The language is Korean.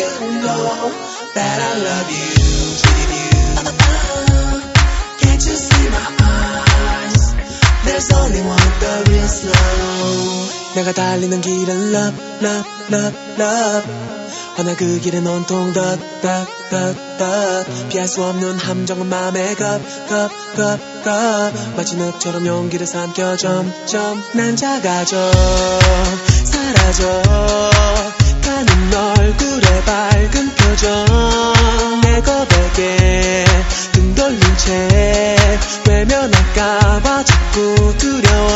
You know that I love you, you. Can't you see my eyes? There's only one, the real slow. 내가 달리는 길은 love, love, love, love. 허나 그 길은 온통 덧, 덧, 덧, 덧. 피할 수 없는 함정은 맘에 겁. 마치 늪처럼 용기를 삼켜 점점 난 작아져, 사라져. 가는 얼굴에 밝은 표정 내 고백에 등 돌린 채 외면할까봐 자꾸 두려워